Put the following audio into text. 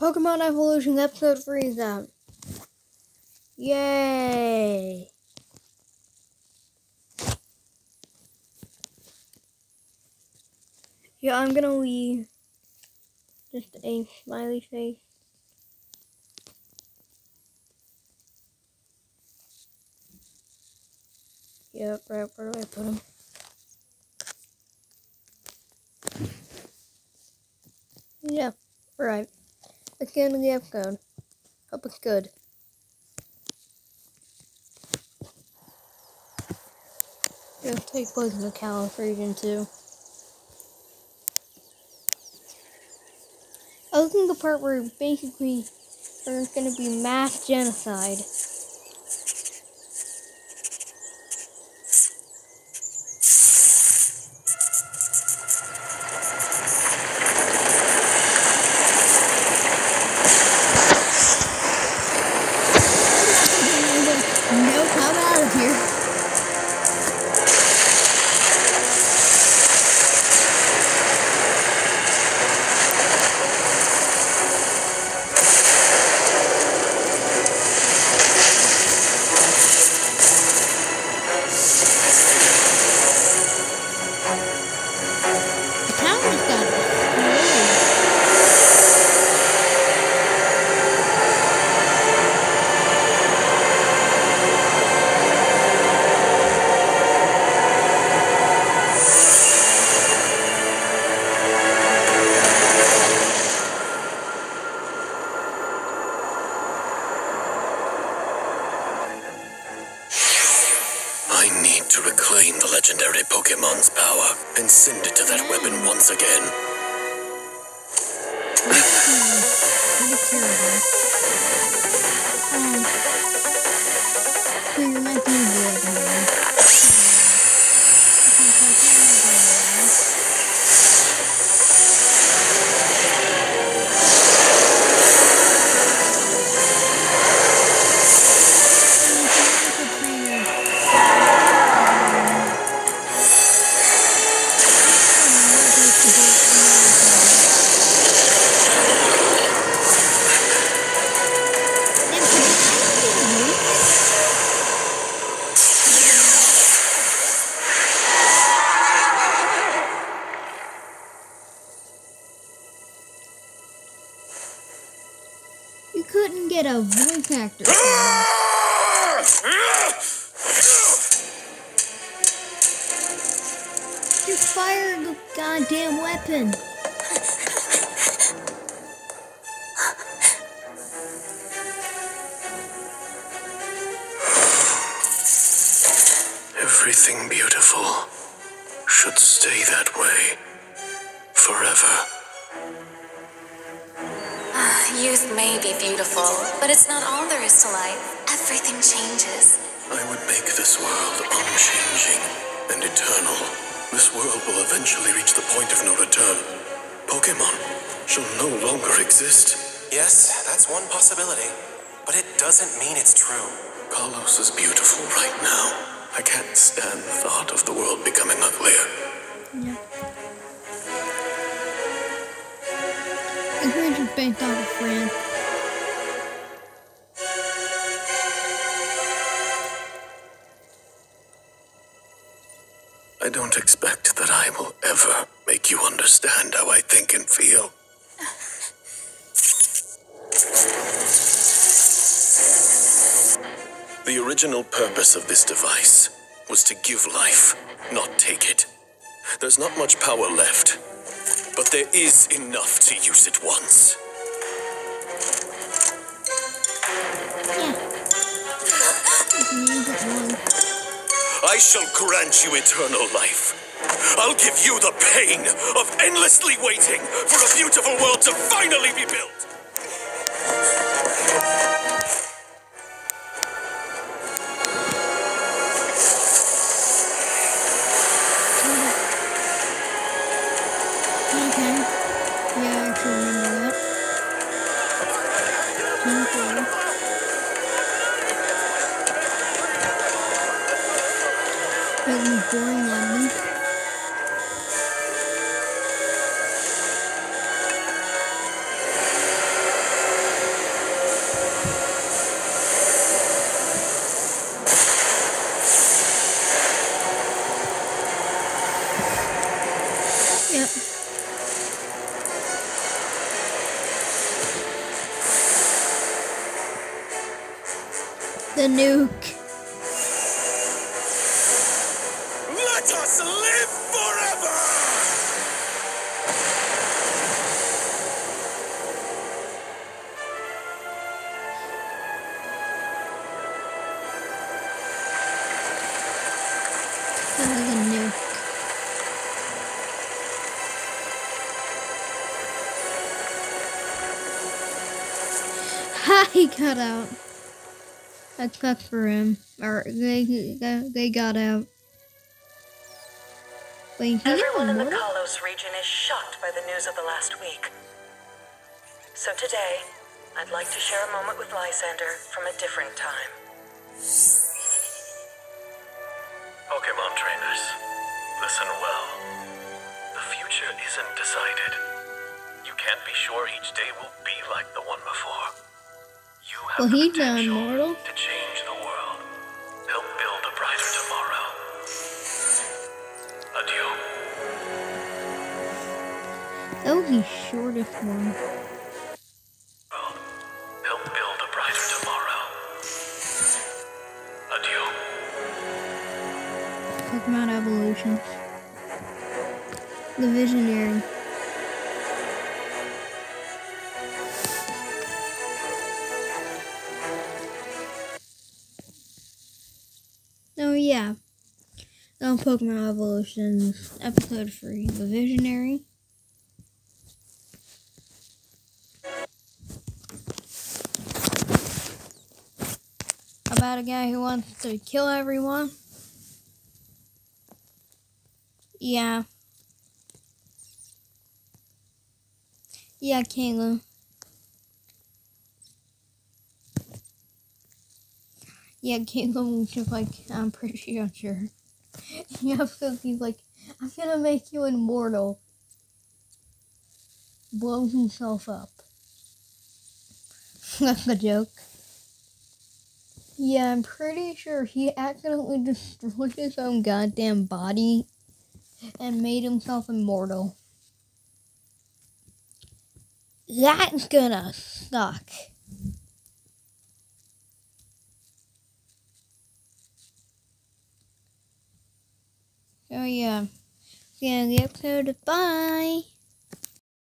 Pokemon Evolution Episode 3 is out. Yay! Yeah, I'm gonna leave just a smiley face. Yep, right, where do I put him? Yeah, right. Get into the episode. Hope it's good. It'll take place in the Kalos region too. I was in the part where basically there's gonna be mass genocide. Um, so you're not doing couldn't get a voice actor. Just fire the goddamn weapon. Everything beautiful should stay that way forever. Youth may be beautiful, but it's not all there is to life. Everything changes. I would make this world unchanging and eternal. This world will eventually reach the point of no return. Pokemon shall no longer exist. Yes, that's one possibility. But it doesn't mean it's true. Kalos is beautiful right now. I can't stand the thought of the world becoming uglier. The Grinch is based off of France. I don't expect that I will ever make you understand how I think and feel. The original purpose of this device was to give life, not take it. There's not much power left, but there is enough to use it once. I shall grant you eternal life. I'll give you the pain of endlessly waiting for a beautiful world to finally be built. The nuke. Let us live forever! Nuke. He got out. That's good for him. Or they they, they got out. Wait, Everyone in the? Kalos region is shocked by the news of the last week. So today, I'd like to share a moment with Lysandre from a different time. Pokemon trainers, listen well. The future isn't decided. You can't be sure each day will be like the one before. You have Well, the he's not immortal. to change the world. Help build a brighter tomorrow. Adieu. Oh, that the shortest one. Help build a brighter tomorrow. Adieu. Pokemon Evolution. The Visionary. On Pokemon Evolutions, episode three, The Visionary. About a guy who wants to kill everyone. Yeah. Yeah, Kayla. Yeah, just like, I'm pretty sure, Yeah, because he's like, I'm gonna make you immortal. Blows himself up. That's a joke. Yeah, I'm pretty sure he accidentally destroyed his own goddamn body and made himself immortal. That's gonna suck. Oh yeah. In the episode. Bye.